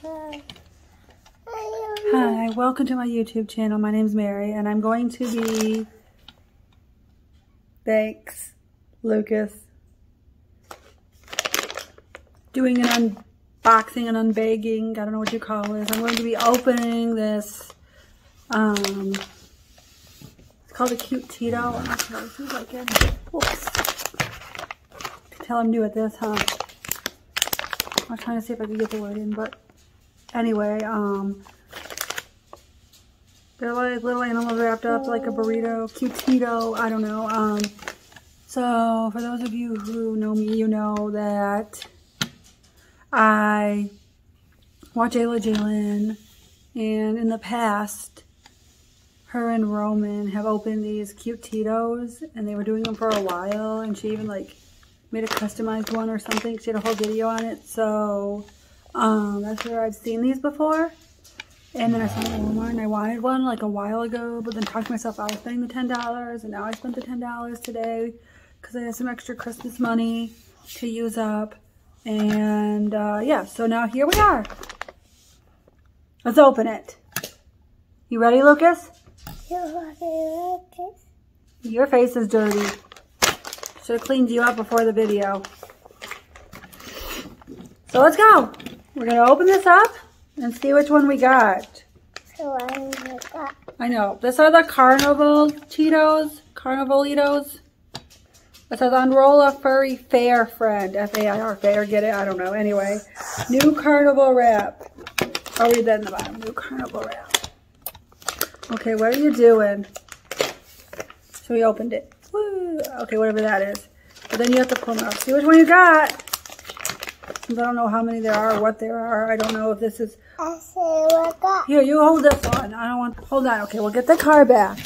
Hi, welcome to my YouTube channel. My name's Mary, and I'm going to be, thanks, Lucas, doing an unboxing and unbagging, I don't know what you call it. I'm going to be opening this, um, it's called a Cutetito. I'm not sure if. Whoops. Tell I'm new at this, huh? I was trying to see if I could get the word in, but anyway, um, they're like little animals wrapped up like a burrito, cutito, I don't know. Um, so for those of you who know me, you know that I watch Ayla Jalyn, and in the past, her and Roman have opened these Cutetitos, and they were doing them for a while, and she even like made a customized one or something. She had a whole video on it, so um, that's where I've seen these before. And then I saw them Walmart and I wanted one like a while ago, but then talked myself out of spending the $10. And now I spent the $10 today because I had some extra Christmas money to use up. And uh, yeah, so now here we are. Let's open it. You ready, Lucas? Your face is dirty. Should have cleaned you up before the video. So let's go. We're going to open this up and see which one we got. So I got. I know. This are the Carnival Cheetos. Carnivalitos. It says unroll a furry fair friend. F-A-I-R, fair, get it? I don't know. Anyway, new carnival wrap. I'll read that in the bottom. New carnival wrap. Okay, what are you doing? So we opened it. Woo! Okay, whatever that is. But then you have to pull them out. See which one you got. I don't know how many there are, what there are. I don't know if this is... I say what got. Here, you hold this one. I don't want... Hold on. Okay, we'll get the car back.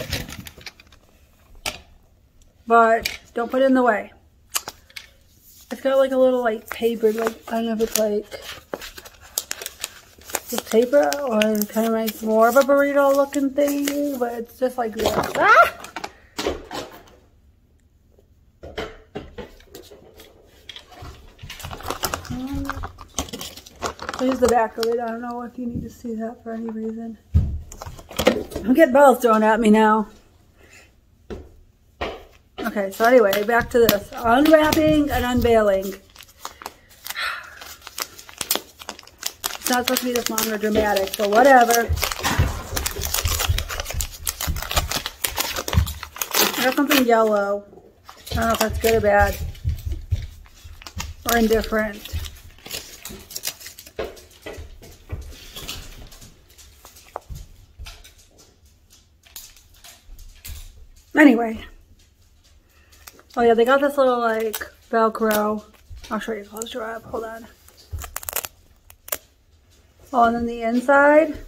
But don't put it in the way. It's got like a little like paper, like, I don't know if it's like just paper or kind of like more of a burrito looking thing, but it's just like this. Ah! Here's the back of it. I don't know if you need to see that for any reason. I'm getting balls thrown at me now. Okay, so anyway, back to this. Unwrapping and unveiling. It's not supposed to be this long or dramatic, but whatever. I got something yellow. I don't know if that's good or bad. Or indifferent. Anyway. Oh yeah, they got this little like Velcro. I'll show you close your up. Hold on. Oh, and then the inside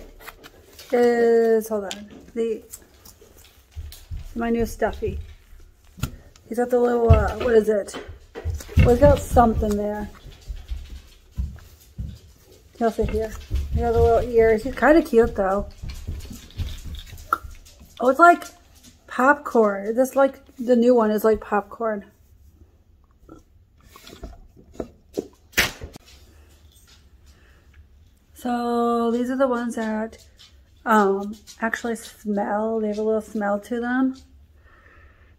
is, hold on, the, my new stuffy. He's got the little, uh, what is it? Well, he's got something there. He'll sit here. He got the little ears. He's kind of cute though. Oh, it's like popcorn. This like the new one is like popcorn. So these are the ones that um, actually smell. They have a little smell to them.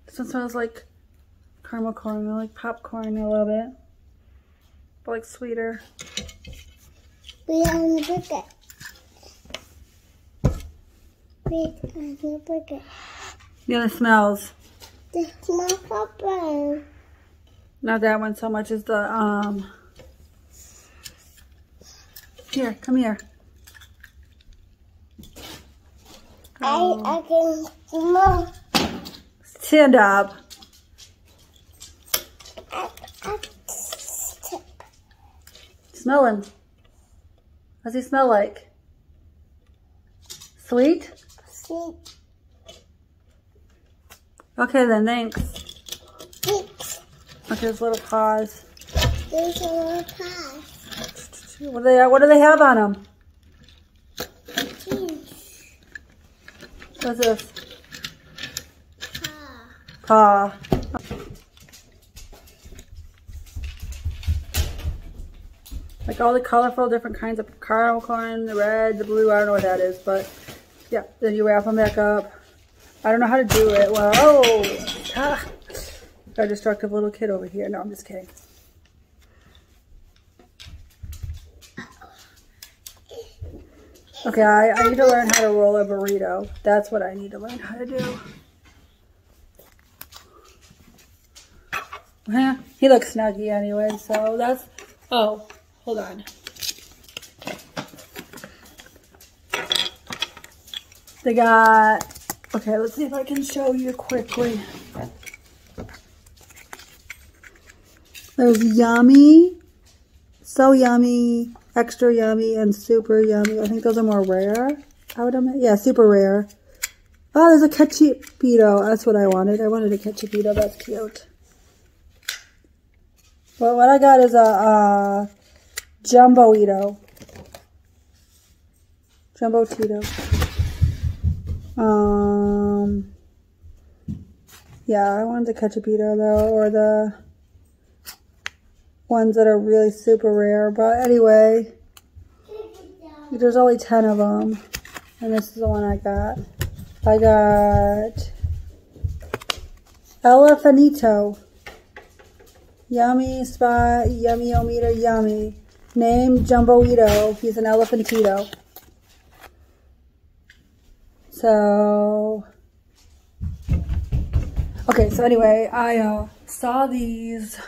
This one smells like caramel corn, I like popcorn a little bit, but like sweeter. We in the bucket. We in the bucket. The other smells. The small pepper. Not that one so much as the, um, here, come here. I, I can smell. Stand up. I, I, Smell. What's he smell like? Sweet? sweet. Okay then, thanks. Sweet. Okay, his little paws. There's a little pie. What do they, what do they have on them? Cheese. What's this? Pie. Paw. Like all the colorful different kinds of caramel corn, the red, the blue, I don't know what that is, but yeah, then you wrap them back up. I don't know how to do it. Well, oh, ah, got a destructive little kid over here. No, I'm just kidding. Okay, I, I need to learn how to roll a burrito. That's what I need to learn how to do. Huh? He looks snuggy anyway, so that's... Oh, hold on. They got... Okay, let's see if I can show you quickly. There's yummy, so yummy, extra yummy, and super yummy. I think those are more rare. I would imagine. Yeah, super rare. Oh, there's a ketchupito. That's what I wanted. I wanted a ketchupito. That's cute. Well, what I got is a, a jumbo-ito. Jumbo Tito. Um, yeah, I wanted the ketchupito though, or the ones that are really super rare. But anyway, there's only 10 of them. And this is the one I got. I got Elephantito. Yummy spot, yummy ometer, yummy. Name Jumbo-ito. He's an elephantito. So, okay, so anyway, I uh, saw these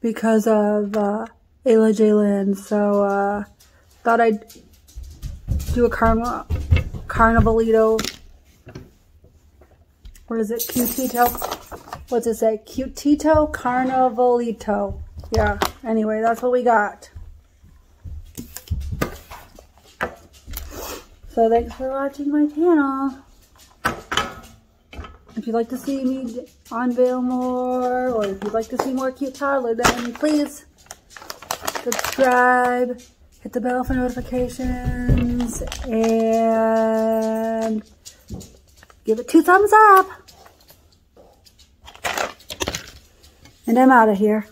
because of uh, Ayla Jalyn. So, uh, thought I'd do a carnival, carnivalito. What is it? Cutito? what's it say? Cutito Carnivalito. Yeah, anyway, that's what we got. So thanks for watching my channel. If you'd like to see me unveil more, or if you'd like to see more cute toddler, then please subscribe, hit the bell for notifications, and give it two thumbs up. And I'm out of here.